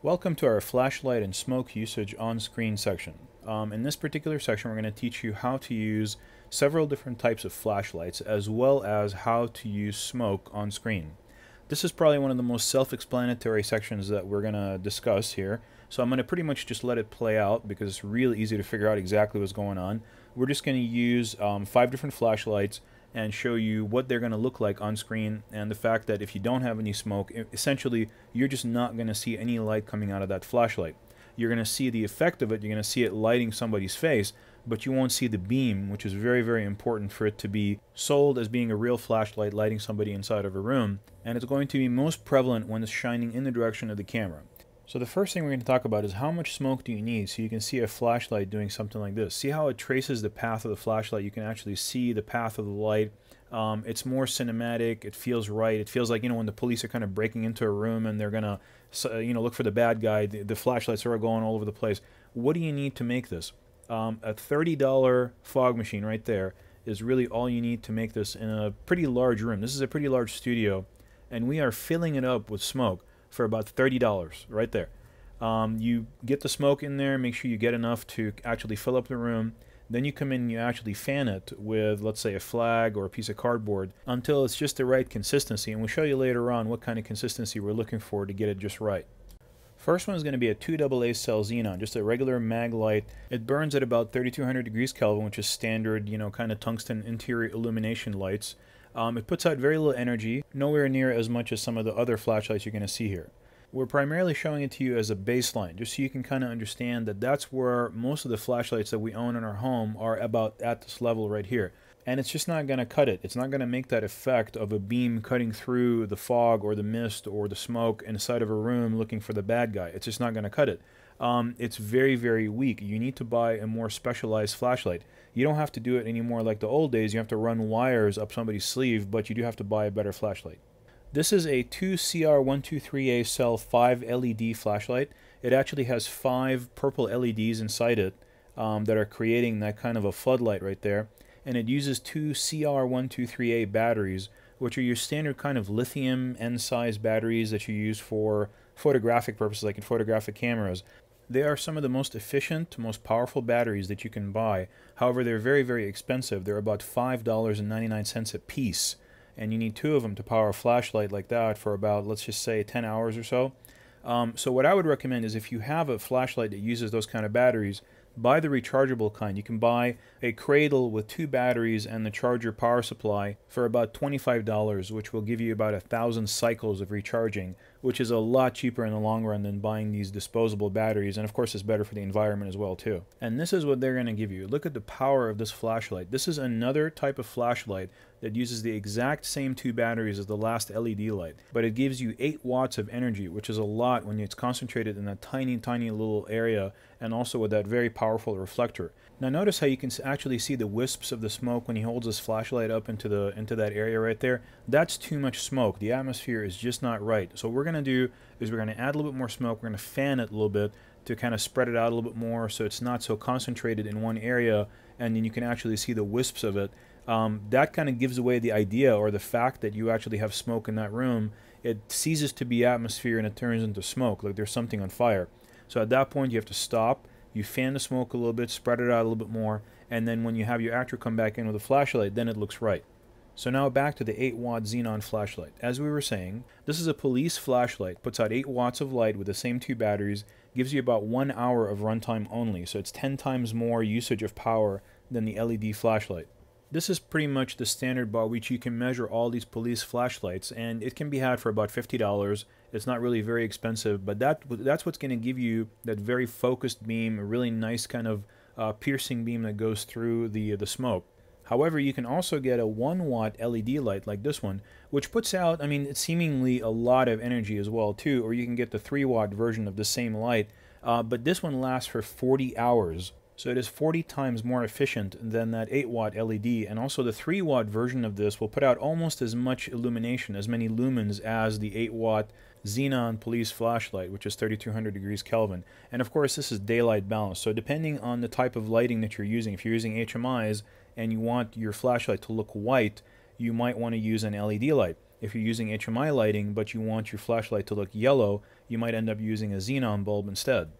Welcome to our flashlight and smoke usage on screen section. Um, in this particular section, we're going to teach you how to use several different types of flashlights as well as how to use smoke on screen. This is probably one of the most self-explanatory sections that we're going to discuss here. So I'm going to pretty much just let it play out because it's really easy to figure out exactly what's going on. We're just going to use um, five different flashlights and show you what they're going to look like on screen and the fact that if you don't have any smoke, essentially you're just not going to see any light coming out of that flashlight. You're going to see the effect of it, you're going to see it lighting somebody's face, but you won't see the beam, which is very, very important for it to be sold as being a real flashlight lighting somebody inside of a room. And it's going to be most prevalent when it's shining in the direction of the camera. So the first thing we're going to talk about is how much smoke do you need so you can see a flashlight doing something like this. See how it traces the path of the flashlight? You can actually see the path of the light. Um, it's more cinematic. It feels right. It feels like, you know, when the police are kind of breaking into a room and they're going to, you know, look for the bad guy, the, the, flashlights are going all over the place. What do you need to make this? Um, a $30 fog machine right there is really all you need to make this in a pretty large room. This is a pretty large studio, and we are filling it up with smoke for about $30 right there. Um, you get the smoke in there, make sure you get enough to actually fill up the room. Then you come in and you actually fan it with, let's say, a flag or a piece of cardboard until it's just the right consistency. And we'll show you later on what kind of consistency we're looking for to get it just right. First one is going to be a 2AA cell xenon, just a regular Maglite. It burns at about 3200 degrees Kelvin, which is standard, you know, kind of tungsten interior illumination lights. Um, it puts out very little energy, nowhere near as much as some of the other flashlights you're going to see here. We're primarily showing it to you as a baseline, just so you can kind of understand that that's where most of the flashlights that we own in our home are about at this level right here. And it's just not going to cut it. It's not going to make that effect of a beam cutting through the fog or the mist or the smoke inside of a room looking for the bad guy. It's just not going to cut it. Um, it's very, very weak. You need to buy a more specialized flashlight. You don't have to do it anymore like the old days. You have to run wires up somebody's sleeve, but you do have to buy a better flashlight. This is a 2CR123A cell 5 LED flashlight. It actually has five purple LEDs inside it um, that are creating that kind of a floodlight right there. And it uses two CR123A batteries, which are your standard kind of lithium N-size batteries that you use for photographic purposes, like in photographic cameras. They are some of the most efficient, most powerful batteries that you can buy. However, they're very, very expensive. They're about $5.99 a piece. And you need two of them to power a flashlight like that for about, let's just say, 10 hours or so. Um, so what I would recommend is if you have a flashlight that uses those kind of batteries, buy the rechargeable kind. You can buy a cradle with two batteries and the charger power supply for about $25, which will give you about a thousand cycles of recharging, which is a lot cheaper in the long run than buying these disposable batteries. And of course, it's better for the environment as well too. And this is what they're going to give you. Look at the power of this flashlight. This is another type of flashlight that uses the exact same two batteries as the last LED light, but it gives you 8 watts of energy, which is a lot when it's concentrated in a tiny, tiny little area and also with that very powerful reflector. Now notice how you can actually see the wisps of the smoke when he holds his flashlight up into the into that area right there. That's too much smoke. The atmosphere is just not right. So what we're going to do is we're going to add a little bit more smoke. We're going to fan it a little bit to kind of spread it out a little bit more so it's not so concentrated in one area and then you can actually see the wisps of it. Um, that kind of gives away the idea or the fact that you actually have smoke in that room. It ceases to be atmosphere and it turns into smoke, like there's something on fire. So at that point, you have to stop. You fan the smoke a little bit, spread it out a little bit more, and then when you have your actor come back in with a flashlight, then it looks right. So now back to the 8 watt xenon flashlight. As we were saying, this is a police flashlight, puts out 8 watts of light with the same two batteries, gives you about 1 hour of runtime only, so it's 10 times more usage of power than the LED flashlight. This is pretty much the standard by which you can measure all these police flashlights, and it can be had for about $50. It's not really very expensive, but that that's what's going to give you that very focused beam, a really nice kind of uh, piercing beam that goes through the the smoke. However, you can also get a 1 watt LED light like this one, which puts out, I mean, seemingly a lot of energy as well too, or you can get the 3 watt version of the same light, uh, but this one lasts for 40 hours. So it is 40 times more efficient than that 8 watt LED and also the 3 watt version of this will put out almost as much illumination, as many lumens as the 8 watt xenon police flashlight which is 3200 degrees Kelvin. And of course this is daylight balance. So depending on the type of lighting that you're using, if you're using HMIs and you want your flashlight to look white, you might want to use an LED light. If you're using HMI lighting, but you want your flashlight to look yellow, you might end up using a xenon bulb instead.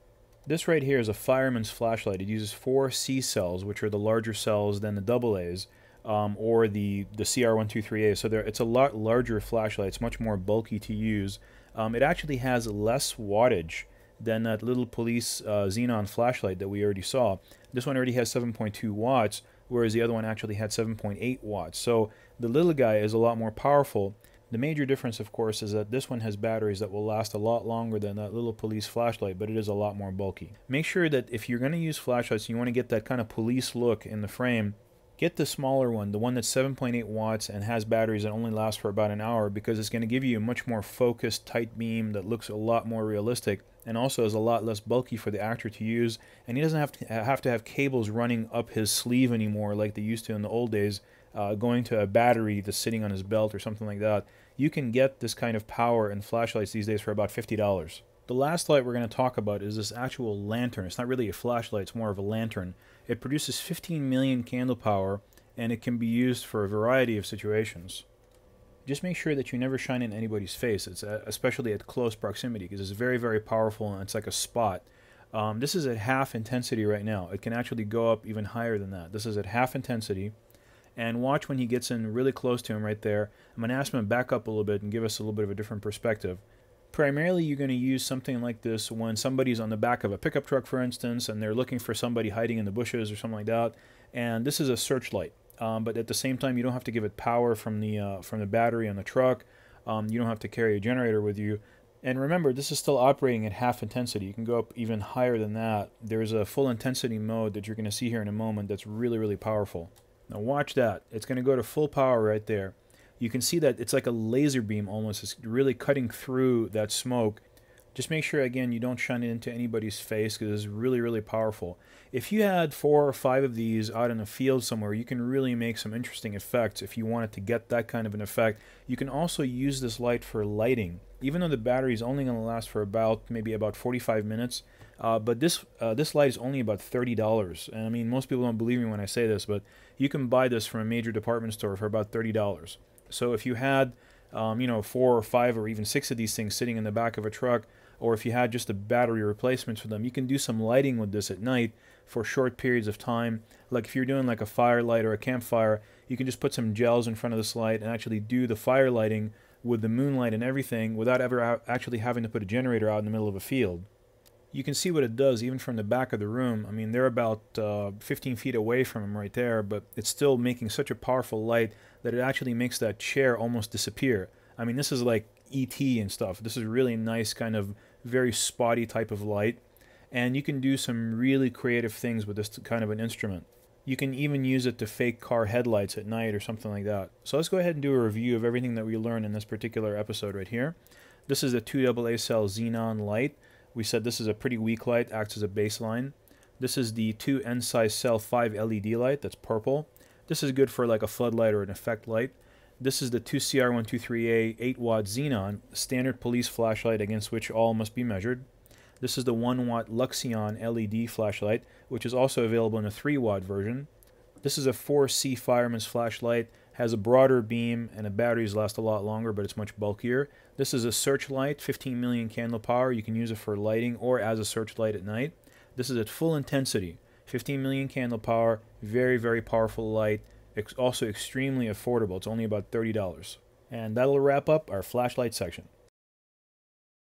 This right here is a fireman's flashlight. It uses four C cells, which are the larger cells than the double A's, um, or the, the CR123A. So it's a lot larger flashlight. It's much more bulky to use. Um, it actually has less wattage than that little police uh, xenon flashlight that we already saw. This one already has 7.2 watts, whereas the other one actually had 7.8 watts. So the little guy is a lot more powerful. The major difference, of course, is that this one has batteries that will last a lot longer than that little police flashlight, but it is a lot more bulky. Make sure that if you're going to use flashlights and you want to get that kind of police look in the frame, get the smaller one, the one that's 7.8 watts and has batteries that only last for about an hour because it's going to give you a much more focused, tight beam that looks a lot more realistic and also is a lot less bulky for the actor to use. And he doesn't have to have, to have cables running up his sleeve anymore like they used to in the old days, uh, going to a battery that's sitting on his belt or something like that. You can get this kind of power in flashlights these days for about $50. The last light we're going to talk about is this actual lantern. It's not really a flashlight, it's more of a lantern. It produces 15 million candle power and it can be used for a variety of situations. Just make sure that you never shine in anybody's face, it's uh, especially at close proximity because it's very, very powerful and it's like a spot. Um, this is at half intensity right now. It can actually go up even higher than that. This is at half intensity. And watch when he gets in really close to him right there. I'm going to ask him to back up a little bit and give us a little bit of a different perspective. Primarily, you're going to use something like this when somebody's on the back of a pickup truck, for instance, and they're looking for somebody hiding in the bushes or something like that. And this is a searchlight, um, but at the same time, you don't have to give it power from the uh, from the battery on the truck. Um, you don't have to carry a generator with you. And remember, this is still operating at half intensity. You can go up even higher than that. There's a full intensity mode that you're going to see here in a moment that's really, really powerful. Now watch that. It's going to go to full power right there you can see that it's like a laser beam almost. It's really cutting through that smoke. Just make sure, again, you don't shine it into anybody's face because it's really, really powerful. If you had four or five of these out in a field somewhere, you can really make some interesting effects if you wanted to get that kind of an effect. You can also use this light for lighting. Even though the battery is only going to last for about, maybe about 45 minutes, uh, but this uh, this light is only about thirty dollars, and I mean most people don't believe me when I say this, but you can buy this from a major department store for about thirty dollars. So if you had, um, you know, four or five or even six of these things sitting in the back of a truck, or if you had just a battery replacement for them, you can do some lighting with this at night for short periods of time. Like if you're doing like a firelight or a campfire, you can just put some gels in front of this light and actually do the fire lighting with the moonlight and everything without ever actually having to put a generator out in the middle of a field you can see what it does even from the back of the room. I mean, they're about uh, 15 feet away from him right there, but it's still making such a powerful light that it actually makes that chair almost disappear. I mean, this is like ET and stuff. This is really nice, kind of very spotty type of light. And you can do some really creative things with this kind of an instrument. You can even use it to fake car headlights at night or something like that. So let's go ahead and do a review of everything that we learned in this particular episode right here. This is a 2AA cell xenon light. We said this is a pretty weak light, acts as a baseline. This is the 2 N-size cell 5 LED light, that's purple. This is good for like a floodlight or an effect light. This is the 2CR123A 8 watt xenon, standard police flashlight against which all must be measured. This is the 1 watt Luxeon LED flashlight, which is also available in a 3 watt version. This is a 4C fireman's flashlight, has a broader beam and the batteries last a lot longer, but it's much bulkier. This is a searchlight, 15 million candle power. You can use it for lighting or as a searchlight at night. This is at full intensity, 15 million candle power, very, very powerful light. It's also extremely affordable. It's only about $30. And that'll wrap up our flashlight section.